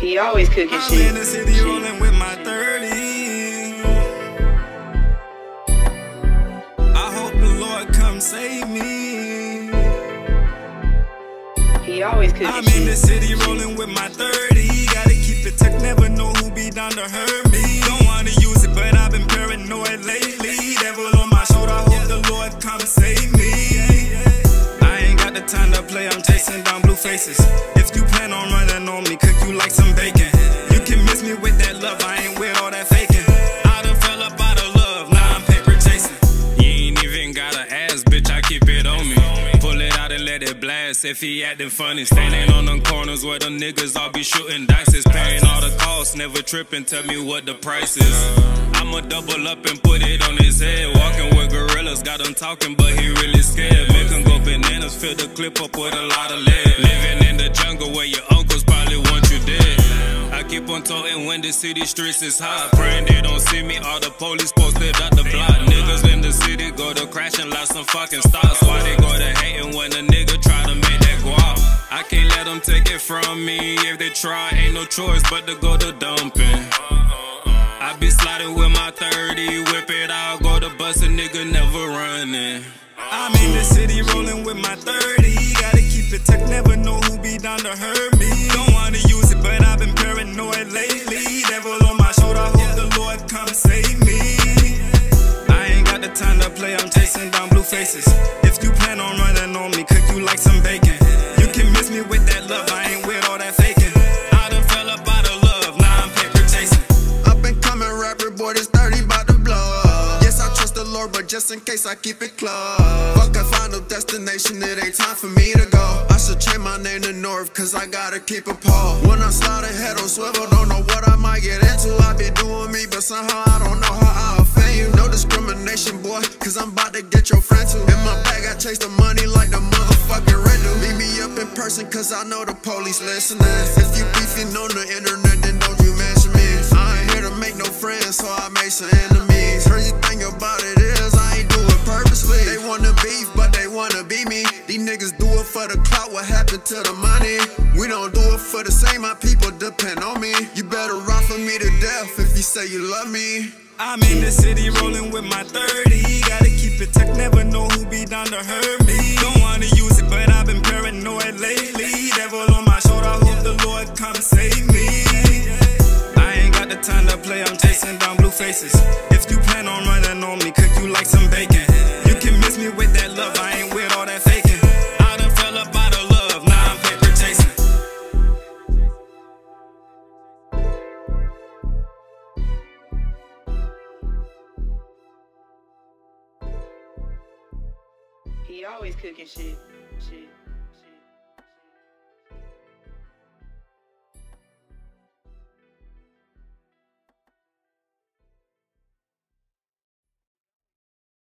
He always cooking I'm shit. in the city Shit. rolling with my 30. I hope the Lord come save me. He always cooking I'm shit. in the city rolling with my 30. Gotta keep it tucked, never know who be down to hurt me. Don't wanna use it, but I've been paranoid lately. Devil on my shoulder, hope the Lord come save me. I ain't got the time to play, I'm chasing down blue faces. If he acting funny. Standing on them corners where them niggas all be shooting dice. Paying all the costs, never tripping, tell me what the price is. I'ma double up and put it on his head. Walking with gorillas, got him talking, but he really scared. Make him go bananas, fill the clip up with a lot of lead. Living in the jungle where your uncles probably want you dead. I keep on toting when the city streets is hot. Praying they don't see me, all the police posted at the block. Niggas in the city go to crashing like some fucking stocks. Why they go to hating when a nigga I can't let them take it from me. If they try, ain't no choice but to go to dumping. I be sliding with my 30, whip it out, go to bust a nigga never running. I'm in the city rolling with my 30. Gotta keep it tucked, never know who be down to hurt me. Don't wanna use it, but I've been paranoid lately. Devil on my shoulder, hope the Lord come save me. I ain't got the time to play, I'm chasing down blue faces. If you plan on running on me, cook you like some bacon. That love, I ain't with all that faking. I done fell up out of love, now I'm paper chasing. Up and coming rapper, boy, this 30 bout the blow. Yes, I trust the Lord, but just in case I keep it close. Fuck a final destination, it ain't time for me to go. I should change my name to North, cause I gotta keep a pole. When I slide ahead on swivel, don't know what I might get into. I be doing me, but somehow I don't know how I'll offend you. No discrimination, boy, cause I'm about to get your friend too. In my bag, I chase the money like the person, cause I know the police listening. If you beefing on the internet, then don't you mention me. I ain't here to make no friends, so I made some enemies. Crazy thing about it is, I ain't do it purposely. They wanna beef, but they wanna be me. These niggas do it for the clout, what happened to the money? We don't do it for the same, my people depend on me. You better run for me to death if you say you love me. I'm in the city rolling with my 30. Gotta keep it tucked, never know who be down to hurt faces. If you plan on running on me, cook you like some bacon. You can miss me with that love, I ain't with all that faking. I done fell up out of love, now I'm paper chasing. He always cooking shit. Shit.